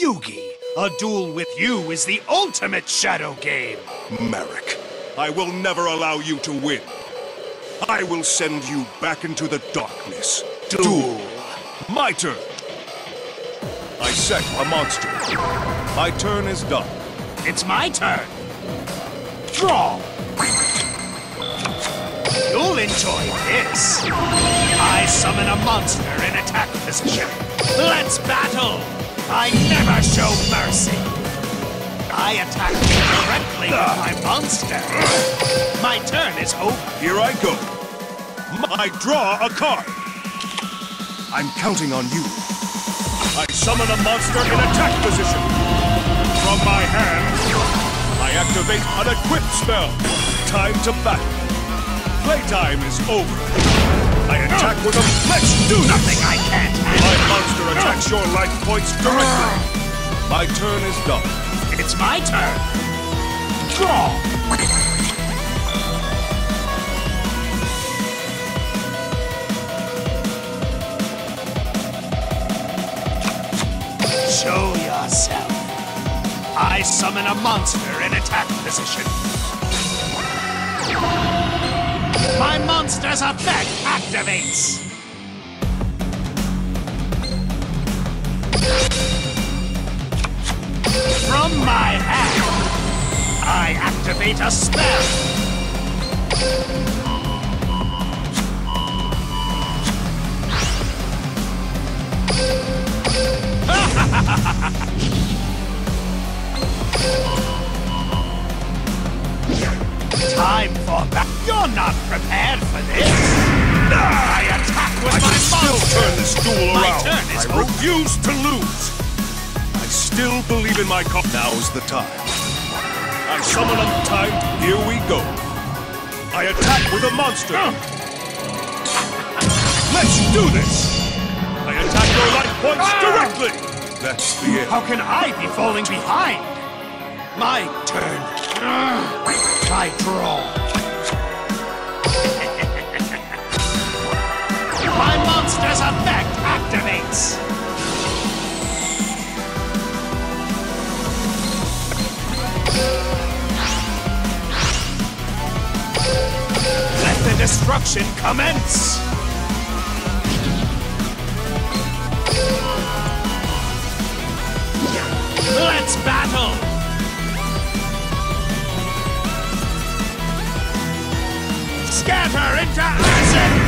Yugi, a duel with you is the ultimate shadow game. Marik, I will never allow you to win. I will send you back into the darkness. Duel. My turn. I set a monster. My turn is done. It's my turn. Draw. You'll enjoy this. I summon a monster in attack position. Let's battle. I never show mercy. I attack directly with ah. my monster. My turn is over. Here I go. I draw a card. I'm counting on you. I summon a monster in attack position. From my hand, I activate an equip spell. Time to battle. Playtime is over. I attack with a... Let's do this! Nothing I can't handle. My monster attacks your life points directly. My turn is done. It's my turn. Draw. Show yourself. I summon a monster in attack position. My monster's effect activates. Activate a spell. Time for back. You're not prepared for this. I attack with I my can still turn this duel My around. turn is I refuse to lose. I still believe in my cause. Now is the time. Summon a time. Here we go. I attack with a monster. Let's do this. I attack your life points Ah! directly. That's the end. How can I be falling behind? My turn. I draw. My monster's effect activates. Destruction commence. Let's battle! Scatter into acid!